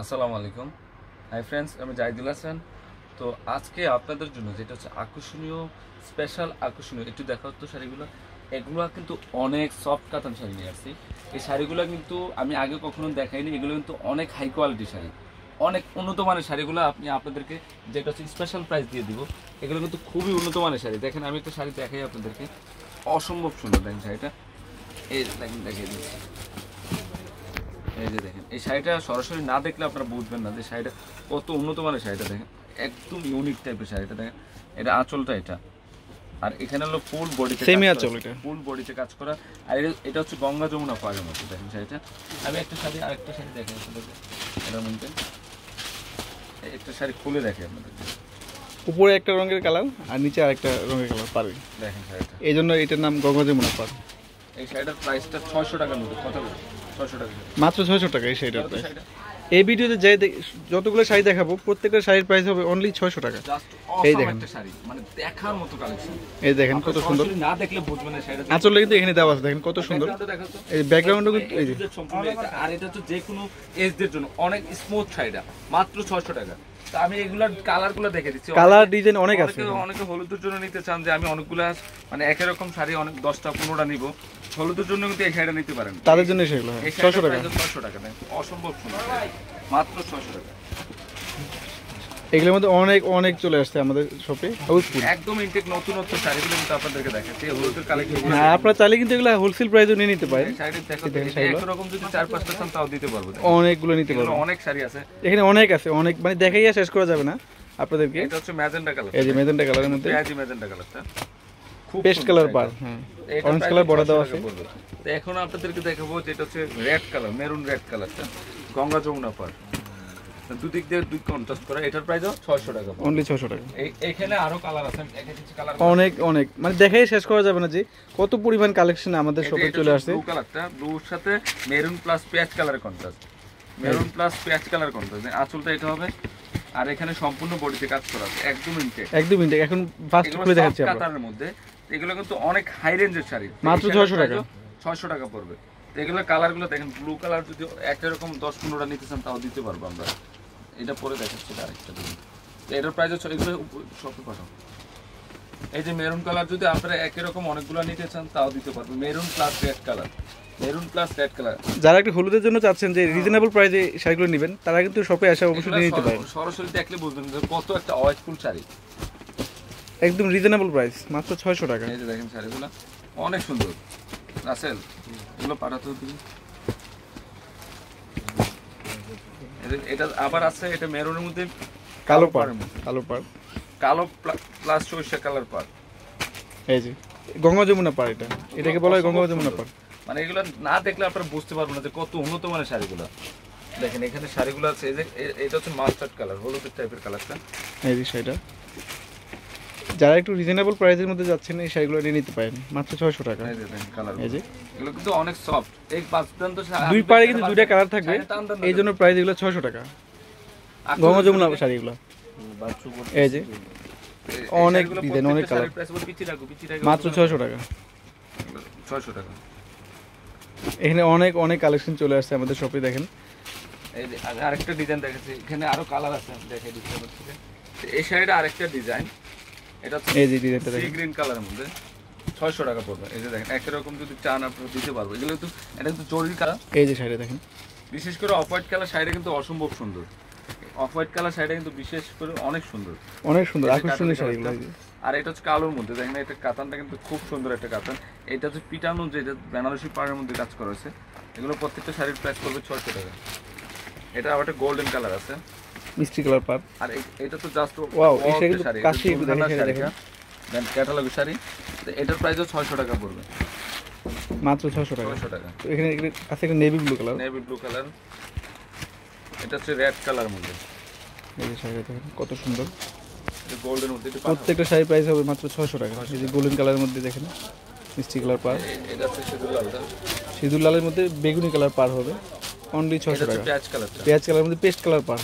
আসসালামু আলাইকুম। Hi friends আমি জাহিদুল হাসান। তো আজকে আপনাদের জন্য যেটা হচ্ছে আকর্ষণীয় স্পেশাল আকর্ষণীয়, একটু দেখা তো শাড়িগুলো। এগুলো কিন্তু অনেক সফট কাতান শাড়ি নিয়ে আসছি। এই শাড়িগুলো কিন্তু আমি আগে কখনো দেখাইনি, এগুলো কিন্তু অনেক হাই কোয়ালিটি শাড়ি। অনেক উন্নত মানের শাড়িগুলো আপনি আপনাদেরকে যেটা হচ্ছে স্পেশাল প্রাইস দিয়ে দিব, এগুলো কিন্তু খুবই উন্নত মানের শাড়ি। দেখেন, আমি একটা শাড়ি দেখাই আপনাদেরকে। অসম্ভব সুন্দর দেখেন শাড়িটা। এই দেখেন, দেখিয়ে দিচ্ছি। এই যে দেখেন এই শাড়িটা সরাসরি না দেখলে আপনারা বুঝবেন না যে শাড়িটা কত উন্নত মানের শাড়িটা দেখেন। একদম ইউনিক টাইপের শাড়িটা দেখেন। এটা আঁচলটা এটা। আর এখানে হলো ফুল বডিতে ই আঁচল এটা। ফুল বডিতে কাজ করা। আর এটা- হচ্ছে গঙ্গা যমুনা পাড়ের মতো দেখেন শাড়িটা। আমি একটা শাড়ি আরেকটা শাড়ি দেখেন এটার মধ্যে। একটা শাড়ি খুলে দেখে আপনাদেরকে উপরে একটা রঙের কালার আর নিচে আরেকটা রঙের কালার পারবে। দেখেন শাড়িটা। এই জন্য এটার নাম গঙ্গা যমুনা পার এই শাড়িটার প্রাইসটা ছয়শো টাকার মতো কত ছয়শো টাকা। মাত্র ছয়শো টাকা এই শাড়িটার প্রাইস এই ভিডিওতে যে দেখ- যতগুলো শাড়ি দেখাবো প্রত্যেকটা শাড়ির প্রাইস হবে অনলি ছয়শো টাকা। এই দেখেন। শাড়ি মানে দেখার মতো কালেকশন এই দেখেন কত সুন্দর। না দেখলে বুঝবেন না শাড়িটা। কিন্তু এখানে দেওয়া আছে দেখেন কত সুন্দর। এই ব্যাকগ্রাউন্ডও কিন্তু এই যে আর এটা হচ্ছে যে কোনো এজদের জন্য অনেক স্মুথ শাড়িটা মাত্র ছয়শো টাকা। তা আমি এগুলার কালারগুলো দেখে দিচ্ছি। কালার ডিজাইন অনেক আছে অনেকে হলুদের জন্য নিতে চান যে আমি অনেকগুলা মানে একই রকম শাড়ি অনেক দশটা পনেরোটা নিব। হলুদের জন্য কিন্তু এই শাড়িটা নিতে পারেন। তাদের জন্য সেগুলো ছয়শো টাকা। ছয়শো টাকা অসম্ভব মাত্র ছয়শো টাকা। এগুলোর মধ্যে অনেক অনেক চলে আসছে আমাদের শপে হাউসফুল একদম ইনটেক নতুনত্ব শাড়িগুলো কিন্তু আপনাদেরকে দেখাচ্ছি এই হলুদের কালেকশন হ্যাঁ আপনারা চাইলে কিন্তু এগুলো হোলসেল প্রাইসও নিয়ে নিতে পারেন। শাড়ি দেখো এই দেখেন শাড়িগুলো। যদি চার পাঁচটা চান তাও দিতে পারব অনেকগুলো নিতে পারবেন অনেক শাড়ি আছে। এখানে অনেক আছে অনেক মানে দেখাইয়া শেষ করা যাবে না আপনাদেরকে। এটা হচ্ছে ম্যাজেন্টা কালার এই যে মেজেন্টা কালারের মধ্যে। পেঁয়াজি ম্যাজেন্টা কালারটা খুব পেস্ট কালার পার হ্যাঁ। অরেঞ্জ কালার বর্ডার দেওয়া আছে তো এখন আপনাদেরকে দেখাবো যেটা হচ্ছে রেড কালার মেরুন রেড কালারটা গঙ্গা যমুনা পার। দুদিক দিয়ে দুই কন্ট্রাস্ট করা এটার প্রাইস ছয়শো টাকা। অনলি ছশো টাকা। এখানে আরও কালার আছে কালার অনেক অনেক। মানে দেখাই শেষ করা যাবে না যে কত পরিমাণ কালেকশন আমাদের শপে চলে আসছে। ব্লু কালারটা ব্লুর সাথে মেরুন প্লাস পেঁয়াজ কালারের কন্ট্রাস্ট মেরুন প্লাস পেঁয়াজ কালার কন্ট্রাস্ট আঁচলটা এটা হবে। আর এখানে সম্পূর্ণ বডিতে কাজ করা আছে একদম ইনটেক একদম ইনটেক এখন ফার্স্ট এগুলো দেখাচ্ছি কাতারের মধ্যে। এগুলো কিন্তু অনেক হাই রেঞ্জের শাড়ি। মাত্র 600 টাকা। ছয়শো টাকা পড়বে। এগুলো কালারগুলো দেখেন ব্লু কালার যদি একরকম দশ পনেরোটা নিতে চান তাও দিতে পারব আমরা। এটা পরে দেখাচ্ছি আরেকটা দিন। এটার প্রাইস হচ্ছে এগুলো সবই পাঠাও। এই যে মেরুন কালার যদি আপনারা একই রকম অনেকগুলো নিতে চান তাও দিতে পারবেন। Maroon plus red colour maroon plus red colour যারা একটু হলুদের জন্য চাচ্ছেন যে রিজনেবল প্রাইসে শাড়িগুলো নেবেন তারা কিন্তু শপে আসা অবশ্যই নিয়ে নিতে পারেন। সরাসরি দেখলে বুঝবেন যে কত একটা ওয়েটফুল শাড়ি। একদম রিজনেবল প্রাইস মাত্র ছয়শো টাকা। এই যে দেখেন শাড়িগুলো অনেক সুন্দর। রাসেল এগুলো পাঠাতে এটা- আবার আছে এটা মেরুনের মধ্যে কালো পার। কালো পার কালো প্লাস সরিষা কালার পার এই যে গঙ্গা যমুনা পার এটা। এটাকে বলা হয় গঙ্গা যমুনা পার মানে এগুলো না দেখলে আপনারা বুঝতে পারবেন না যে কত উন্নত মানের শাড়িগুলো। দেখেন এখানে শাড়িগুলো আছে এই যে এটা হচ্ছে মাস্টার্ড কালার হলুদের টাইপের কালারটা। এই যে শাড়িটা। যারা একটু রিজনেবল প্রাইসের মধ্যে যাচ্ছেন এই শাড়িগুলো নিয়ে নিতে পারেন। মাত্র ছয়শো টাকা। এই যে দেখেন কালার এই যে। এগুলো কিন্তু অনেক সফট এই পাঁচ তো দুই পাড়ে কিন্তু দুইটা কালার থাকবে। এই জন্য প্রাইস এগুলো ছয়শো টাকা। গঙ্গা যমুনা শাড়িগুলো। এই- যে। অনেক শাড়িগুলো অনেক রাখো। মাত্র ছয়শো টাকা। ছয়শো টাকা। এখানে অনেক অনেক কালেকশন চলে আসছে আমাদের শপে দেখেন। এই যে আরেকটা ডিজাইন দেখাচ্ছি। এখানে আরও কালার আছে দেখে দিচ্ছি এই শাড়িটা আরেকটা ডিজাইন এটা এই যে ডিজাইনটা দেখেন। গ্রিন কালারের মধ্যে। ছয়শো টাকা পড়বে। এই যে দেখেন একই রকম যদি চান আপনারা দিতে পারব এগুলো কিন্তু এটা কিন্তু জরুরি কালার এই যে শাড়ি দেখেন। বিশেষ করে অফ হোয়াইট কালার শাড়িটা কিন্তু অসম্ভব সুন্দর। অফ হোয়াইট কালার শাড়িটা কিন্তু বিশেষ করে অনেক সুন্দর। অনেক সুন্দর আকর্ষণীয় শাড়িগুলো আর এটা হচ্ছে কালোর মধ্যে। দেখেন এটা কাতানটা কিন্তু খুব সুন্দর একটা কাতান। এটা হচ্ছে পিটানো যেটা বেনারসি পাড়ের মধ্যে কাজ করা হয়েছে। এগুলো প্রত্যেকটা শাড়ির প্রাইস করবে ছয়শো টাকা। এটা আবার একটা গোল্ডেন কালার আছে। মিষ্টি কালার পার আর এটা তো জাস্ট এই শাড়ি কিন্তু একটু দেখেন, শাড়ি দেখেন। দেন ক্যাটালগের শাড়ি। তো এটার প্রাইসও ছয়শো টাকা পড়বে। মাত্র ছশো টাকা। ছয়শো টাকা। তো এখানে আছে একটা navy blue colour navy blue colour এটা হচ্ছে রেড কালার মধ্যে। এই যে শাড়িটা দেখেন কত সুন্দর। গোল্ডের মধ্যে এটা। প্রত্যেকটা শাড়ির প্রাইস হবে মাত্র ছয়শো টাকা। এই যে গোল্ডেন কালারের মধ্যে দেখেন মিষ্টি কালার পার এটা হচ্ছে সিঁদুর লালটা। সিঁদুর লালের মধ্যে বেগুনি কালার পার হবে। অনলি এটা ছশো হচ্ছে টাকা। পেঁয়াজ কালারটা পেঁয়াজ কালারের মধ্যে পেস্ট কালার পার।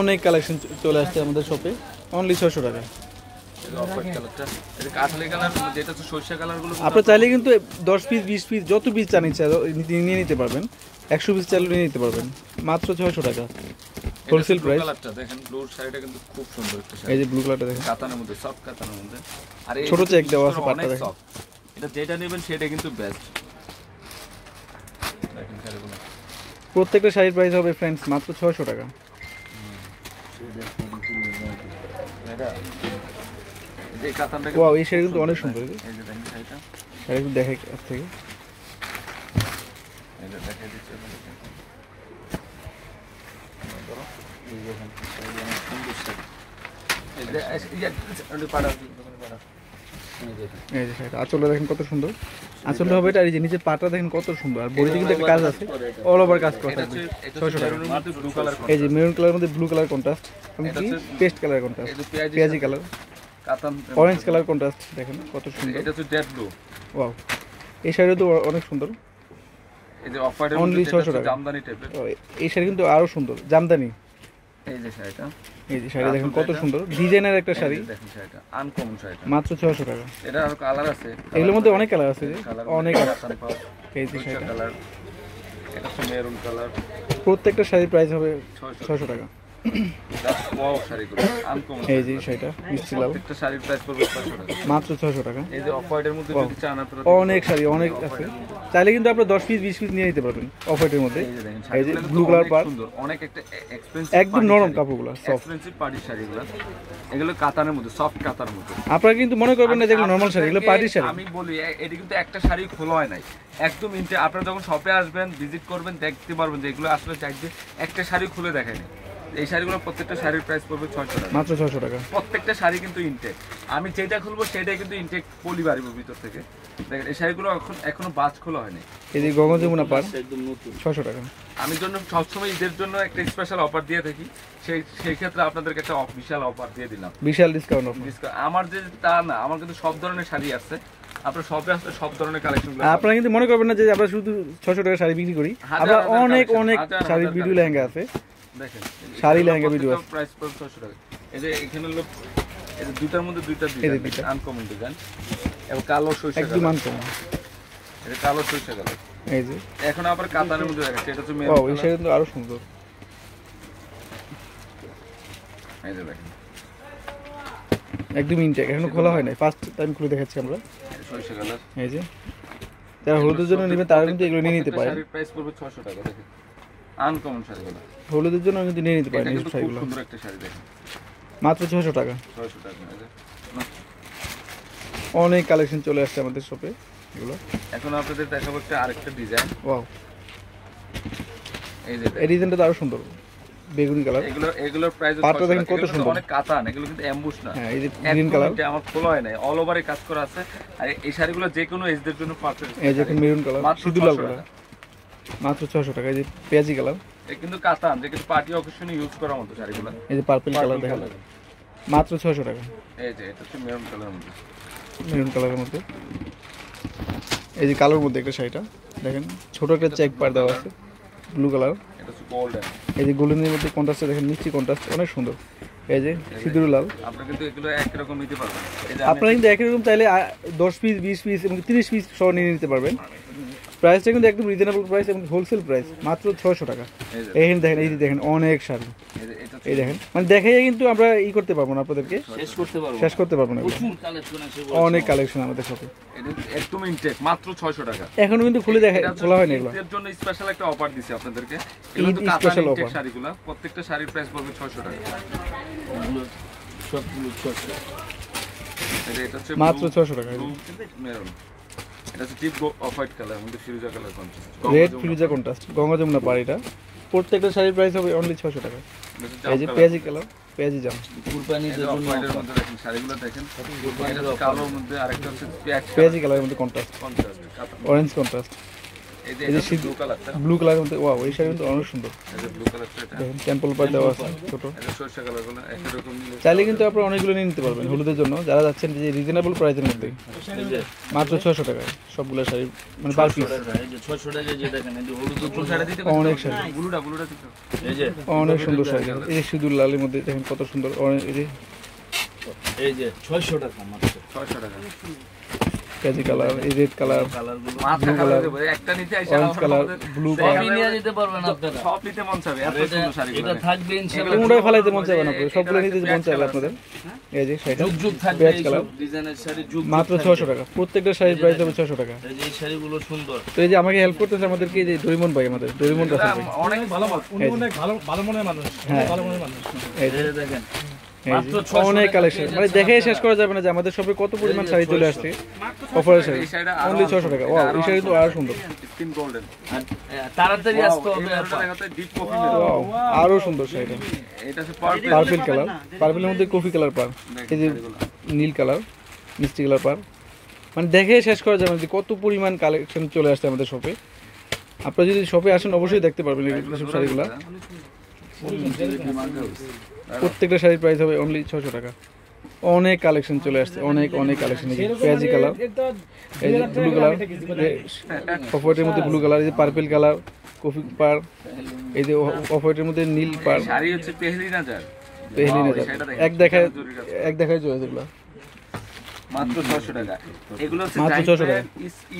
অনেক কালেকশন চলে আসছে আমাদের শপে অনলি ছশো টাকা। আপনার চাইলে কিন্তু দশ পিস বিশ পিস যত পিস চান ইচ্ছা নিয়ে নিতে পারবেন। একশো পিস চাইলে নিয়ে নিতে পারবেন। মাত্র ছয়শো টাকা। হোলসেল প্রাইস দেখেন ব্লু শাড়িটা কিন্তু খুব সুন্দর একটা শাড়ি। এই যে ব্লু কালারটা দেখেন। কাতানের মধ্যে সফট কাতানের মধ্যে। আর ছোট check দেওয়া আছে পাটটা দেখেন। এটা যেটা নেবেন সেটা কিন্তু বেস্ট দেখেন শাড়িগুলো প্রত্যেকটা শাড়ির প্রাইস হবে ফ্রেন্ডস মাত্র ছয়শো টাকা। এটা এই শাড়ি কিন্তু অনেক সুন্দর। দেখে কাছ থেকে। আঁচলটা দেখেন কত সুন্দর। আঁচলটা হবে এটা এই যে নিচে পাটা দেখেন কত সুন্দর। আর বডিতে কিন্তু একটা কাজ আছে অল ওভার কাজ করা এটা থাকবে। হচ্ছে- এটা টাকা। মধ্যে blue color এই যে মেরুন কালার মধ্যে ব্লু কালার কন্ট্রাস্ট এবং কি? পেস্ট কালার কন্ট্রাস্ট যে পেঁয়াজি কালার কাতান অরেঞ্জ কালার কন্ট্রাস্ট দেখেন কত সুন্দর। এটা হচ্ছে ডেড ব্লু ওয়াও এই শাড়িও তো অনেক সুন্দর। এই যে অফ হোয়াইটের Only মধ্যে যেটা 600 হচ্ছে টাকা। জামদানি টাইপের এই শাড়ি কিন্তু আরও সুন্দর জামদানি। এই যে শাড়িটা। এই যে শাড়ি দেখেন কত সুন্দর। ডিজাইনের একটা শাড়ি। দেখেন শাড়িটা আনকমন শাড়িটা। মাত্র ছয়শো টাকা। এটা আর কালার আছে। এগুলোর মধ্যে অনেক কালার আছে অনেক আছে। এই যে শাড়িটা। কালার এটা মেরুন কালার প্রত্যেকটা শাড়ির প্রাইস হবে 600 ছয়শো টাকা। জাস্ট ওয়াও শাড়িগুলো আনকমন এই যে শাড়িটা মিষ্টি লাল। প্রত্যেকটা শাড়ির প্রাইস পড়বে 600 টাকা। মাত্র ছয়শো টাকা? এই যে অফ হোয়াইটের মধ্যে যদি চান আপনারা অনেক শাড়ি অনেক আছে। চাইলে কিন্তু আপনার দশ পিস বিশ পিস নিয়ে নিতে পারবেন অফ হোয়াইটের মধ্যে। এই যে দেখেন এই যে শাড়িগুলো ব্লু কালার পার সুন্দর অনেক একটা এক্সপেন্সিভ একদম নরম কাপড়গুলো সফট এক্সপেন্সিভ পার্টি শাড়িগুলো। এগুলো কাতানের মধ্যে সফট কাতার মধ্যে। আপনারা কিন্তু মনে করবেন না নর্মাল শাড়ি এগুলো পার্টি শাড়ি। আমি বলি এটি কিন্তু একটা শাড়ি খোলা হয় নাই। একদম আপনারা যখন শপে আসবেন ভিজিট করবেন দেখতে পারবেন যে এগুলো আসলে চাইছে একটা শাড়ি খুলে দেখায়নি এই শাড়িগুলো প্রত্যেকটা শাড়ির প্রাইস পড়বে ছয়শো টাকা। মাত্র ছয়শো টাকা। প্রত্যেকটা শাড়ি কিন্তু ইনটেক আমি যেটা খুলবো সেটাই কিন্তু ইনটেক পলি বাড়িব ভিতর থেকে। দেখেন এই শাড়িগুলো এখন এখনও বাজ খোলা হয়নি। এই যে যমুনা পার একদম নতুন। ছয়শো টাকা। আমি জন্য সবসময় ঈদের জন্য একটা স্পেশাল অফার দিয়ে থাকি। সেই সেই ক্ষেত্রে আপনাদেরকে একটা বিশাল অফার দিয়ে দিলাম। বিশাল ডিসকাউন্ট অফার Discount- আমার যে তা না আমার কিন্তু সব ধরনের শাড়ি আছে। আপনার আসলে সব ধরনের কালেকশন আপনারা কিন্তু মনে করবেন না যে আমরা শুধু ছশো টাকা শাড়ি বিক্রি করি। আমরা অনেক অনেক শাড়ির ভিডিও লেহেঙ্গা আছে। দেখেন শাড়ি লেহেঙ্গা video আছে। প্রাইস পড়বে ছশো টাকা। এই যে এখানে হলো এই যে মধ্যে দুইটা ডিজাইন। আনকমন ডিজাইন এবং কালো সরিষা একদম কালার আনকম এটা কালো সরিষা এই যে। এখন আবার কাতানের মধ্যে দেখাচ্ছে এটা ও মেরুন এই শাড়ি কিন্তু আরও সুন্দর। এই যে দেখেন। একদম ইনটেক এখনও খোলা হয় নাই। ফার্স্ট টাইম খুলে দেখাচ্ছি আমরা। সরিষা কালার এই যে। যারা হলুদের জন্য নেবেন তারা কিন্তু এগুলো নিয়ে নিতে পারে প্রাইস পড়বে 600 টাকা দেখেন। আনকমন শাড়িগুলো হলুদের জন্য কিন্তু নিয়ে নিতে পারেন এই কিন্তু খুব সুন্দর একটা শাড়ি দেখেন। মাত্র ছশো টাকা। 600 টাকা অনেক কালেকশন চলে আসছে আমাদের শপে এগুলো। এখন আপনাদের দেখাবো একটা আরেকটা ডিজাইন ওয়াও। এই যে এই ডিজাইনটা তো আরও সুন্দর। বেগুনি কালার। এগুলো এগুলোর প্রাইস পাটটা দেখেন কত সুন্দর। অনেক কাতান এগুলো কিন্তু অ্যাম্বুশ না। হ্যাঁ এই যে গ্রিন কালার এটা আমার খোলা হয় নাই অল ওভারে কাজ করা আছে। আর এই শাড়িগুলো যে কোনো এজদের জন্য পারফেক্ট এই যে মেরুন কালার শুধু লাল কালার। মাত্র ছশো টাকা এই যে পেঁয়াজি কালার। এটা কিন্তু কাতান যে কিন্তু পার্টি অকেশনে ইউজ করার মতো শাড়িগুলো। এই যে পার্পল কালার দেখা color। মাত্র ছশো টাকা। এই যে এটা হচ্ছে মেরুন কালারের মধ্যে। মেরুন কালারের মধ্যে। এই যে কালোর মধ্যে একটা শাড়িটা দেখেন ছোট একটা চেক পার দেওয়া আছে ব্লু কালার এটা হচ্ছে গোল্ডেন এই যে গোল্ডেনের মধ্যে কন্ট্রাস্টে দেখেন মিষ্টি কন্ট্রাস্ট অনেক সুন্দর। এই যে সিঁদুর লাল। আপনারা কিন্তু এগুলো একরকম নিতে পারবেন। আপনারা কিন্তু একই রকম চাইলে আ- দশ পিস বিশ পিস এবং তিরিশ পিস সহ নিয়ে নিতে পারবেন। প্রাইসটা কিন্তু একদম রিজনেবল প্রাইস এবং হোলসেল প্রাইস মাত্র ছয়শো টাকা। এই এইখানে দেখেন এই দেখেন অনেক শাড়ি। এই যে এটা এই দেখেন মানে দেখে কিন্তু আমরা ই করতে পারব না আপনাদেরকে। শেষ করতে পারব শেষ করতে পারব না। এগুলো। প্রচুর কালেকশন আছে অনেক কালেকশন আমাদের সাথে একদম ইনটেক মাত্র 600 টাকা। এখনও কিন্তু খুলে দেখা খোলা হয়নি এগুলো। ঈদের জন্য স্পেশাল একটা অফার দিছি আপনাদেরকে। এগুলো special ইনটেক শাড়িগুলো। প্রত্যেকটা শাড়ির প্রাইস পড়বে 600 টাকা। সবগুলো 600 এটা এটা হচ্ছে মাত্র ছশো টাকা। মেরুন। এটা হচ্ছে ডিপ অফ হোয়াইট কালার মধ্যে ফিরোজা কালার কন্ট্রাস্ট রেড ফিরুজা কন্ট্রাস্ট গঙ্গা যমুনা পাড়িটা। প্রত্যেকটা শাড়ির প্রাইস হবে অনলি ছশো টাকা। এই যে পেঁয়াজি কালার পেঁয়াজি জাম কুরবানিদের জন্য মধ্যে দেখেন শাড়িগুলো দেখেন। এটা কালোর মধ্যে আরেকটা হচ্ছে পেঁয়াজি কালারের মধ্যে কন্ট্রাস্ট কন্ট্রাস্ট অরেঞ্জ কন্ট্রাস্ট এই যে এই যে এটা সিঁদুর- ব্লু কালারটা ব্লু কালারের মধ্যে ওয়াও এই শাড়ি কিন্তু অনেক সুন্দর এই যে ব্লু কালারটা এটা দেখেন টেম্পল পার দেওয়া আছে ছোট এটা সরষে কালারগুলো একই রকম নিলে চাইলে কিন্তু আপনারা অনেকগুলো নিয়ে নিতে পারবেন হলুদের জন্য যারা যাচ্ছেন যে রিজনেবল প্রাইসের মধ্যে মাত্র ছশো টাকা সবগুলো শাড়ি মানে পার পিস ফুল শাড়ি দিতে অনেক শাড়ি ব্লুটা ব্লুটা দিতে এই যে অনেক সুন্দর শাড়ি এই যে সিঁদুর লালের মধ্যে দেখেন কত সুন্দর অনেক এই যে এই যে ছয়শো টাকা মাত্র 600 টাকা পেঁয়াজি কালার এই রেড কালার আমাদের blue দেখা। সবই যাবে নিয়ে যেতে পারবেন আপনারা। সব নিতে মন চাবে এত সুন্দর শাড়িগুলো। এটা থাকবে ইনশাআল্লাহ কোনোটাই ফালাইতে মন চাইবে না সবগুলো নিতে মন চাইবে আপনাদের। এই যে শাড়িটা যুগ যুগ থাকবে পেঁয়াজ কালার। ডিজাইনের শাড়ি যুগ মাত্র থাকবে। ছশো টাকা প্রত্যেকটা শাড়ির প্রাইস হবে ছশো টাকা। এই যে এই শাড়িগুলো সুন্দর। তো এই যে আমাকে হেল্প করতেছে আমাদেরকে এই যে ডরিমন ভাই আমাদের ডরিমন এটা রাসেল ভাই। অনেক ভালো অনেক ভালো ভালো মনের মানুষ হ্যাঁ। ভালো মনের মানুষ। এই এই যে দেখেন। এই মাত্র যে, 600 অনেক কালেকশন। মানে দেখে শেষ করা যাবে না যে আমাদের শপে কত পরিমাণ শাড়ি চলে আসছে। অফারের শাড়ি অনলি ছশো টাকা। ও এই শাড়ি তো আরও সুন্দর। আর, তাড়াতাড়ি আসতে হবে সুন্দর শাড়িটা। এটা পার্পল পার্পল কালার পার্পলের মধ্যে কফি কালার পার। এই যে নীল কালার মিষ্টি কালার পার। মানে দেখে শেষ করা যাবে না যে কত পরিমাণ কালেকশন চলে আসছে আমাদের শপে আপনারা যদি শপে আসেন অবশ্যই দেখতে পারবেন এইসব শাড়িগুলো। প্রত্যেকটা শাড়ির প্রাইস হবে অনলি ছশো টাকা। অনেক কালেকশন চলে আসছে অনেক অনেক কালেকশন পেঁয়াজি কালার এই যে ব্লু কালার অফ হোয়াইটের মধ্যে ব্লু কালার এই যে পার্পেল কালার কফি পার এই যে অফ হোয়াইটের মধ্যে নীল পার শাড়ি হচ্ছে পেহলি নাজার এক দেখায় এক দেখায় চলে মাত্র 600 টাকা। এগুলো হচ্ছে মাত্র 600 টাকা।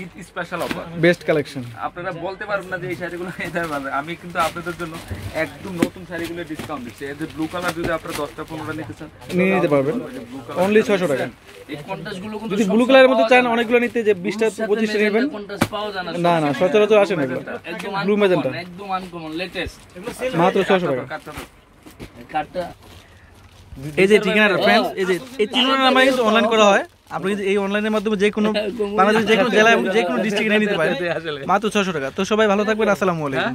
Eid special offer best collection আপনারা বলতে পারবেন না যে এই শাড়িগুলো এই দামে আমি কিন্তু আপনাদের জন্য একদম নতুন শাড়িগুলো ডিসকাউন্ট দিচ্ছি। এই ব্লু কালার যদি আপনারা দশটা পনেরোটা নিতে চান নিয়ে নিতে পারবেন। অনলি ছশো টাকা। এই কন্ট্রাস্টগুলো কিন্তু যদি ব্লু কালারের মধ্যে চান অনেকগুলো নিতে যে নেবেন। পাওয়া যায় না। না সচরাচর আসে না এগুলো। একদম Blue একদম আনকমন লেটেস্ট মাত্র ছশো টাকা। কাটটা এই যে ঠিকানাটা ফ্রেন্ডস এই যে এই ঠিকানা নাম্বার কিন্তু অনলাইন করা হয়। আপনি এই অনলাইনের মাধ্যমে যে কোনো বাংলাদেশের যে কোনো জেলায় যে কোনো ডিস্ট্রিক্টে নিয়ে নিতে পারেন। মাত্র ছশো টাকা। তো সবাই ভালো থাকবেন। আসসালামু আলাইকুম।